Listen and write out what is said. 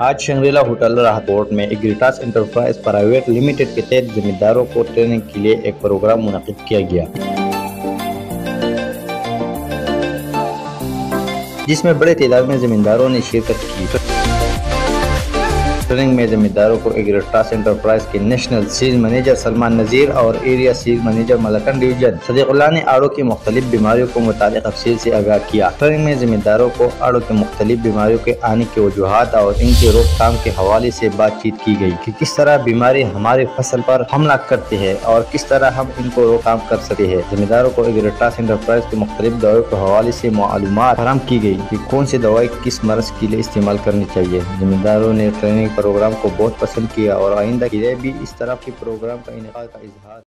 आज Shangrila hotel राहतोट में एग्रिटास enterprise private limited के तहत जिम्मेदारों को ट्रेनिंग के लिए एक प्रोग्राम मुनद किया गया। जिसमें बड़े तादाद में जमींदारों ने शिरकत की। ट्रेनिंग में जमींदारों को एग्रेटास एंटरप्राइज के नेशनल सीज मैनेजर सलमान नजीर और एरिया सीज मैनेजर मलकन डिवीज़न। सदीकुल्ला ने आड़ो की मुख्तलिफ़ बीमारियों को मुताल तफसील ऐसी आगाह किया। ट्रेनिंग में जमींदारों को आड़ो की मुख्तलिफ़ बीमारियों के आने की वजूहत और इनके रोकथाम के हवाले ऐसी बातचीत की गई की किस तरह बीमारी हमारे फ़सल आरोप हमला करती है और किस तरह हम इनको रोकथाम कर सकते हैं। जमींदारों को एग्रेटास एंटरप्राइज की मुख्तलिफ़ दवाओं के हवाले ऐसी मालूम फराम की गई की कौन सी दवाई किस मरज के लिए इस्तेमाल करनी चाहिए। जमींदारों ने ट्रेनिंग प्रोग्राम को बहुत पसंद किया और आइंदा किए भी इस तरह के प्रोग्राम का इनका का इजहार